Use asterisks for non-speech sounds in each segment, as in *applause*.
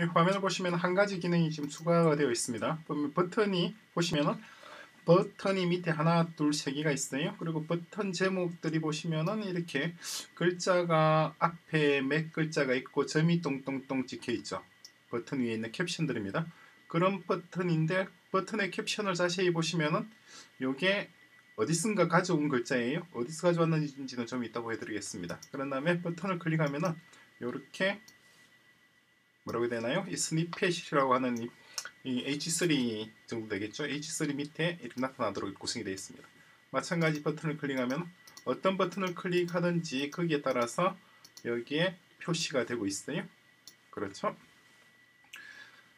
이 화면을 보시면 한 가지 기능이 지금 추가가 되어 있습니다. 버튼이 보시면은 버튼이 밑에 하나, 둘, 세 개가 있어요. 그리고 버튼 제목들이 보시면은 이렇게 글자가 앞에 몇 글자가 있고 점이 똥똥똥 찍혀 있죠. 버튼 위에 있는 캡션들입니다. 그런 버튼인데 버튼의 캡션을 자세히 보시면은 이게 어디선가 가져온 글자예요. 어디서 가져왔는지는 좀 이따 보여드리겠습니다. 그런 다음에 버튼을 클릭하면은 이렇게 뭐라고 해야 되나요? 이 스니펫이라고 하는 이, 이 H3 정도 되겠죠? H3 밑에 이렇게 나타나도록 구성이 되어 있습니다. 마찬가지 버튼을 클릭하면 어떤 버튼을 클릭하든지 거기에 따라서 여기에 표시가 되고 있어요. 그렇죠?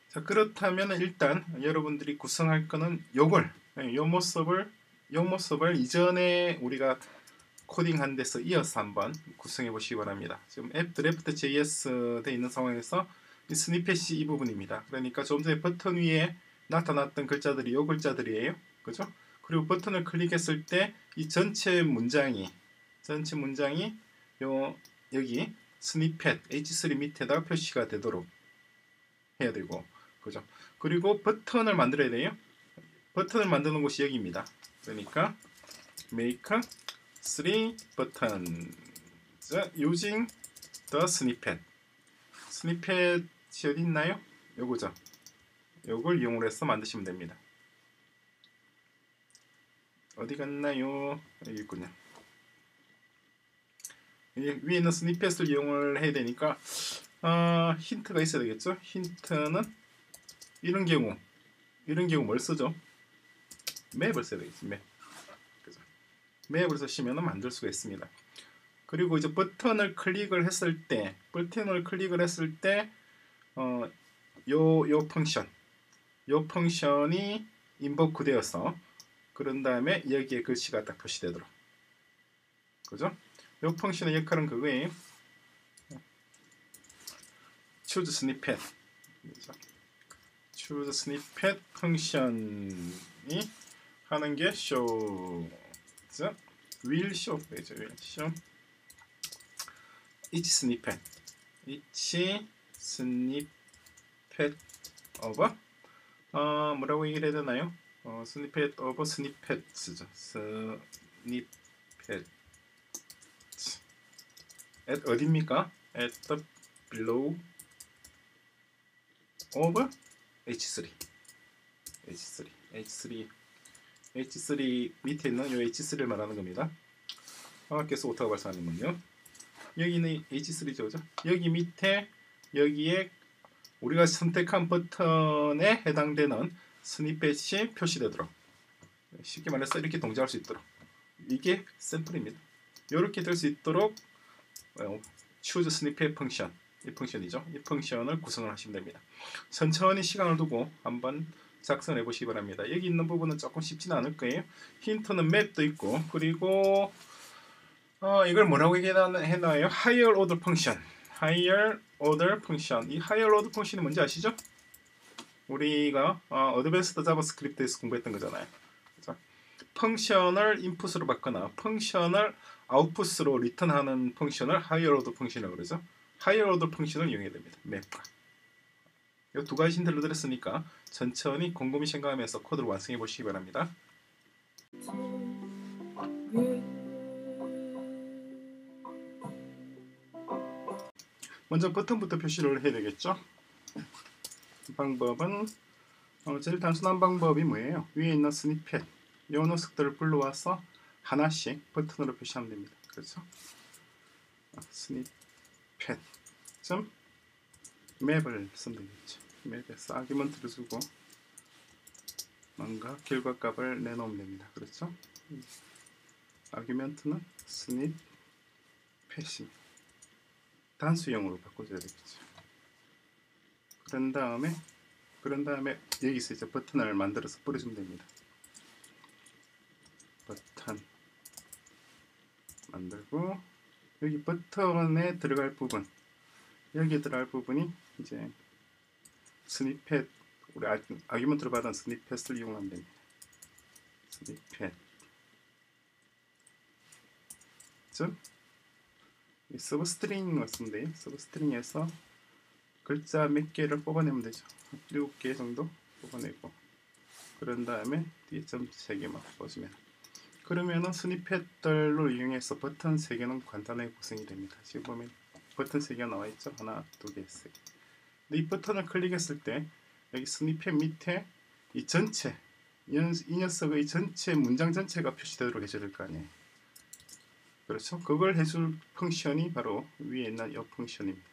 자 그렇다면 일단 여러분들이 구성할 거는 요걸 예, 요 모습을 요 모습을 이전에 우리가 코딩한 데서 이어서 한번 구성해 보시기 바랍니다. 지금 앱 드래프트 JS 돼 있는 상황에서 이 스니펫이 이 부분입니다. 그러니까 좀 전에 버튼 위에 나타났던 글자들이 요 글자들이에요. 그죠? 그리고 버튼을 클릭했을 때 이 전체 문장이 전체 문장이 요 여기 스니펫 H3 밑에다 표시가 되도록 해야 되고 그죠? 그리고 버튼을 만들어야 돼요. 버튼을 만드는 곳이 여기입니다. 그러니까 make 3 buttons using the snippet. 스 어디 있나요? 요거죠. 요걸 이용을 해서 만드시면 됩니다. 어디 갔나요? 여기 있군요. 위에 있는 스니펫을 이용을 해야 되니까 어, 힌트가 있어야 되겠죠? 힌트는 이런 경우 이런 경우 뭘 쓰죠? map을 써야 되겠지 map. 그죠? map을 쓰시면 만들 수가 있습니다. 그리고 이제 버튼을 클릭을 했을 때 버튼을 클릭을 했을 때 어, 요, 요 function 요 function이 invoke 되어서 그런 다음에 여기에 글씨가 딱 표시되도록 그죠? 요 function의 역할은 그거예요. choose snippet choose snippet 펑션이 하는 게 show will show 되죠. will show each snippet each snippet of 어, 뭐라고 얘기를 해야 되나요? 어, snippet of snippets죠. snippet at 어디입니까? at the below of h3 h3 h3 h3 밑에 있는 이 h3를 말하는 겁니다. 화학계수 오타가 발생하는군요. 여기는 h3죠, 그죠? 여기 밑에 여기에 우리가 선택한 버튼에 해당되는 스니펫이 표시되도록 쉽게 말해서 이렇게 동작할 수 있도록 이게 샘플입니다. 이렇게 될 수 있도록 choose snippet function 이 function이죠. 이 function을 구성을 하시면 됩니다. 천천히 시간을 두고 한번 작성해 보시기 바랍니다. 여기 있는 부분은 조금 쉽지는 않을 거예요. 힌트는 map도 있고 그리고 어, 이걸 뭐라고 얘기해놔요? higher order function higher order function 이 higher order function이 뭔지 아시죠? 우리가 어, advanced JavaScript에서 공부했던 거잖아요. 그렇죠? 펑션을 인풋으로 바꾸나 펑션을 아웃풋으로 리턴하는 펑션을 higher order function이라고 그러죠. higher order 펑션을 이용해야 됩니다. 맵과 이 두 가지 힌트를 드렸으니까 천천히 곰곰이 생각하면서 코드를 완성해 보시기 바랍니다. 먼저 버튼부터 표시를 해야 되겠죠. 방법은 어, 제일 단순한 방법이 뭐예요? 위에 있는 스니펫 이 녀석들을 불러와서 하나씩 버튼으로 표시하면 됩니다. 그렇죠? 스니펫 점 맵을 쓰면 되겠죠. 맵에서 아규먼트를 주고 뭔가 결과값을 내놓으면 됩니다. 그렇죠? 아규먼트는 스닙 패시입니다. 단수형으로 바꿔줘야 되겠죠. 그런 다음에 그런 다음에 여기서 이제 버튼을 만들어서 뿌려주면 됩니다. 버튼 만들고 여기 버튼에 들어갈 부분 여기 들어갈 부분이 이제 스니펫 우리 아규먼트로 받은 스니펫을 이용하면 됩니다. 스니펫 즉 substring을 돼요. substring에서 글자 몇 개를 뽑아내면 되죠. 7개 정도 뽑아내고 그런 다음에 뒤에 점 3개만 뽑아주면 그러면은 snippet들로 이용해서 버튼 3개는 간단하게 구성이 됩니다. 지금 보면 버튼 3개가 나와 있죠. 하나, 두 개, 세 개. 근데 이 버튼을 클릭했을 때 여기 snippet 밑에 이 전체 이 녀석의 전체 문장 전체가 표시되도록 해줘야 될 거 아니에요. 그렇죠? 그걸 해줄 펑션이 바로 위에 있는 이 펑션입니다.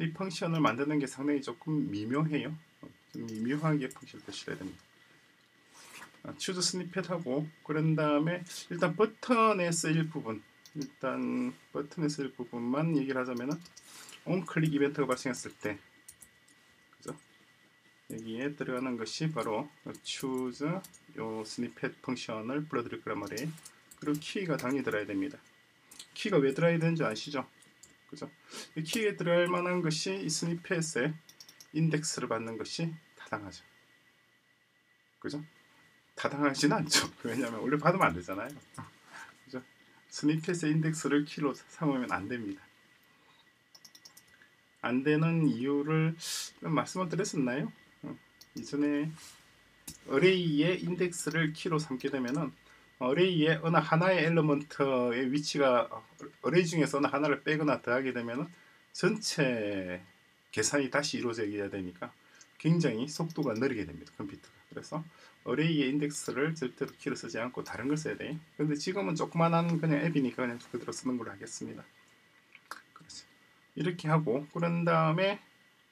이 펑션을 만드는 게 상당히 조금 미묘해요. 어, 좀 미묘하게 펑션을 표시해야 됩니다. 추즈 스니펫하고 그런 다음에 일단 버튼에 쓰일 부분 일단 버튼에 쓰일 부분만 얘기를 하자면은 온클릭 이벤트가 발생했을 때 그죠? 여기에 들어가는 것이 바로 choose 요 snippet function을 불러들일 거란 말이에요. 그리고 키가 당연히 들어야 됩니다. 키가 왜 들어야 되는지 아시죠? 그죠? 이 키에 들어갈 만한 것이 이 snippet의 인덱스를 받는 것이 타당하죠. 그죠? 타당하지는 않죠. *laughs* 왜냐하면 원래 받으면 안 되잖아요. 그죠? snippet의 인덱스를 키로 삼으면 안 됩니다. 안 되는 이유를 말씀을 드렸었나요? 어, 이전에 array의 인덱스를 키로 삼게 되면은 array의 어느 하나의 element의 위치가 array 중에서 어느 하나를 빼거나 더하게 되면은 전체 계산이 다시 이루어져야 되니까 굉장히 속도가 느리게 됩니다. 컴퓨터가. 그래서 array의 인덱스를 절대로 키로 쓰지 않고 다른 걸 써야 돼요. 근데 지금은 조그만한 그냥 앱이니까 그냥 그대로 쓰는 걸로 하겠습니다. 그렇죠. 이렇게 하고 그런 다음에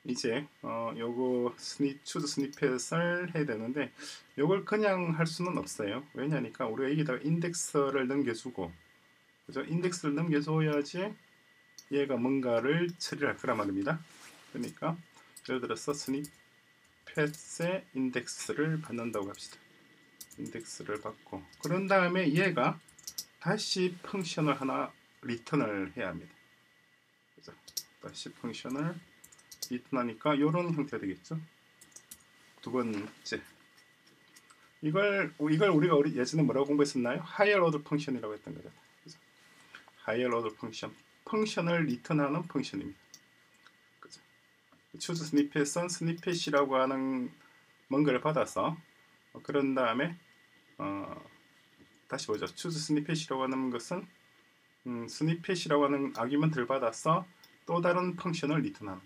이제 어 요거 스니 choose snippet을 해야 되는데 요걸 그냥 할 수는 없어요. 왜냐니까 우리가 여기다가 인덱스를 넘겨주고 그죠? 인덱스를 넘겨줘야지 얘가 뭔가를 처리를 할 거란 말입니다. 그러니까 예를 들어서 snippet의 인덱스를 받는다고 합시다. 인덱스를 받고 그런 다음에 얘가 다시 function을 하나 리턴을 해야 합니다. 그죠? 다시 function을 리턴하니까 이런 형태가 되겠죠. 두 번째 이걸 이걸 우리가 우리 예전에 뭐라고 공부했었나요? order 펑션이라고 했던 거죠. 그죠? higher 펑션을 리턴하는 펑션입니다. 그죠? choose snippet이라고 하는 뭔가를 받아서 어, 그런 다음에 어, 다시 보죠. choose snippet이라고 하는 것은 음, snippet이라고 하는 argument를 받아서 또 다른 function을 리턴하는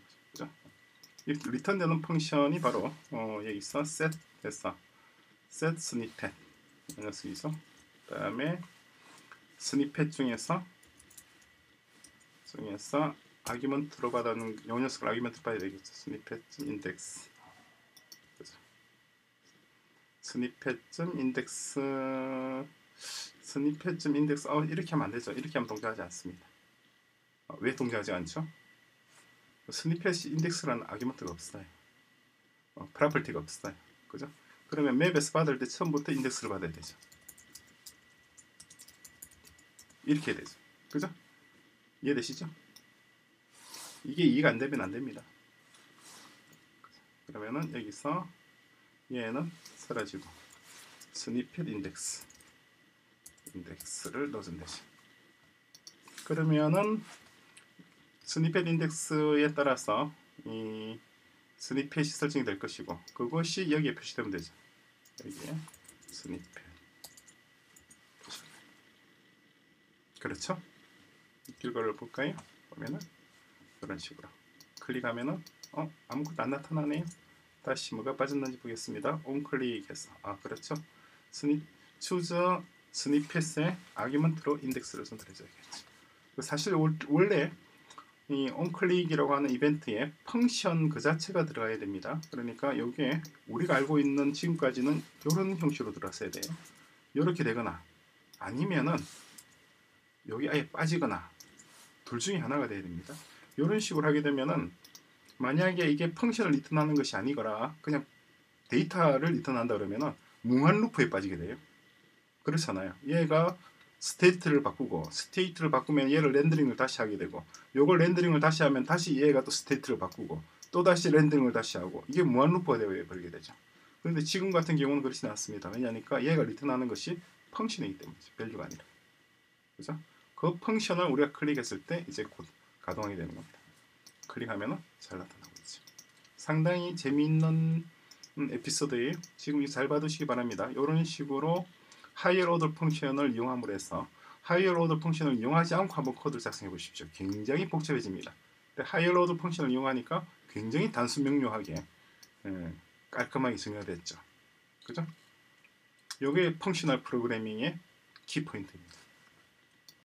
리턴되는 function이 바로 어, 여기서 set snippet 이 녀석이죠. 그다음에 snippet 중에서 중에서 argument로 받아는 요 녀석을 argument로 받아야 되겠죠. snippet 인덱스 그죠? snippet 인덱스 snippet 인덱스 어, 이렇게 하면 안 되죠. 이렇게 하면 동작하지 않습니다. 어, 왜 동작하지 않죠? snippet 인덱스라는 argument가 없어요. 어, property가 없어요. 그죠? 그러면 map에서 받을 때 처음부터 인덱스를 받아야 되죠. 이렇게 되죠. 그죠? 이해되시죠? 이게 이해가 안 되면 안 됩니다. 그러면은 여기서 얘는 사라지고 스니펫 인덱스 인덱스를 넣어주면 되죠. 그러면은 스니펫 인덱스에 따라서 이 스니펫이 설정이 될 것이고 그것이 여기에 표시되면 되죠. 여기에 스니펫 그렇죠? 이 결과를 볼까요? 보면은 이런 식으로 클릭하면은 어 아무것도 안 나타나네요. 다시 뭐가 빠졌는지 보겠습니다. 온클릭해서 아 그렇죠. 스니 추저 스니펫의 아규먼트로 인덱스를 선택해줘야겠죠. 사실 올- 원래 이 온클릭이라고 하는 이벤트에 펑션 그 자체가 들어가야 됩니다. 그러니까 이게 우리가 알고 있는 지금까지는 이런 형식으로 들어갔어야 돼요. 이렇게 되거나 아니면은 여기 아예 빠지거나 둘 중에 하나가 돼야 됩니다. 이런 식으로 하게 되면은 만약에 이게 function을 리턴하는 것이 아니거나 그냥 데이터를 리턴한다 그러면은 무한 루프에 빠지게 돼요. 그렇잖아요. 얘가 state를 바꾸고 state를 바꾸면 얘를 렌더링을 다시 하게 되고 요걸 렌더링을 다시 하면 다시 얘가 또 state를 바꾸고 또 다시 렌더링을 다시 하고 이게 무한 루프가 되어 버리게 되죠. 그런데 지금 같은 경우는 그렇지는 않습니다. 왜냐하니까 얘가 리턴하는 것이 function이기 때문이죠. value가 아니라. 그죠? 그 function을 우리가 클릭했을 때 이제 곧 가동하게 되는 겁니다. 클릭하면은 잘 나타나고 있죠. 상당히 재미있는 음, 에피소드예요. 지금 잘 받으시기 바랍니다. 이런 식으로 order function을 이용함으로 해서 order function을 이용하지 않고 한번 코드를 작성해 보십시오. 굉장히 복잡해집니다. 근데 오더 펑션을 이용하니까 굉장히 단순 명료하게 예, 깔끔하게 정리됐죠. 그죠? 요게 펑셔널 프로그래밍의 키 포인트입니다.